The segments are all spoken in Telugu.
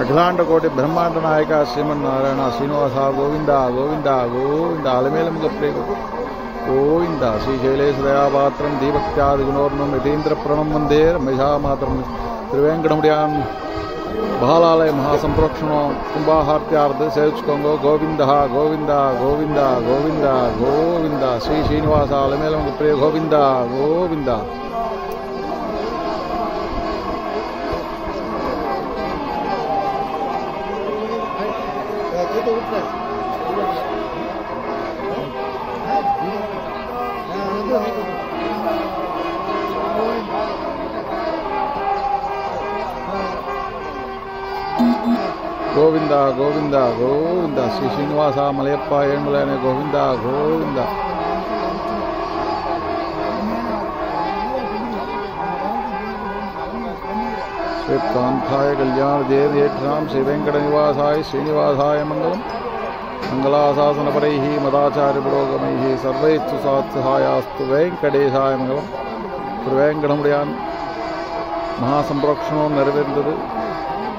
అఖిలాండ కోటి బ్రహ్మాండ నాయక శ్రీమన్నారాయణ శ్రీనివాస గోవింద గోవింద గోవింద అలమేలముగ ప్రియ గోవింద శ్రీశైలేశ్వరయాపాత్రం దీపక్త్యాది గుణోర్ణం యతీంద్ర ప్రణం వందే రమేశామాత్రం త్రివేంకటముడియాన్ బాలాలయ మహాసంప్రోక్షణం కుంభాహార్త్యార్థ సేవించుకోంగో గోవింద గోవింద గోవింద గోవింద గోవింద శ్రీ శ్రీనివాస అలమేలముగ ప్రియ గోవింద గోవింద. ಗೋವಿಂದ ಗೋವಿಂದ ಗೋವಿಂದ ಶ್ರೀ ಶ್ರೀನಿವಾಸ ಮಲಯಪ್ಪ ಏಣ್ಮಲಯನೇ ಗೋವಿಂದ ಗೋವಿಂದ ஸ்ரீகாந்தாய கல்யாண தேவேற்றாம் ஸ்ரீவேங்கட நிவாசாய ஸ்ரீனிவாசாய மங்களம். மங்களாசாசனபரைஹி மதாச்சாரிய புரோகமைஹி சர்வைஸ்து சாத்சகாயாஸ்து வேங்கடேசாய மங்களம். திருவேங்கடமுடியான் மகாசம்பிரோக்ஷணம் நிறைவேறிந்தது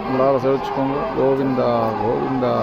உங்களால் சேவிச்சுக்கோங்க கோவிந்தா கோவிந்தா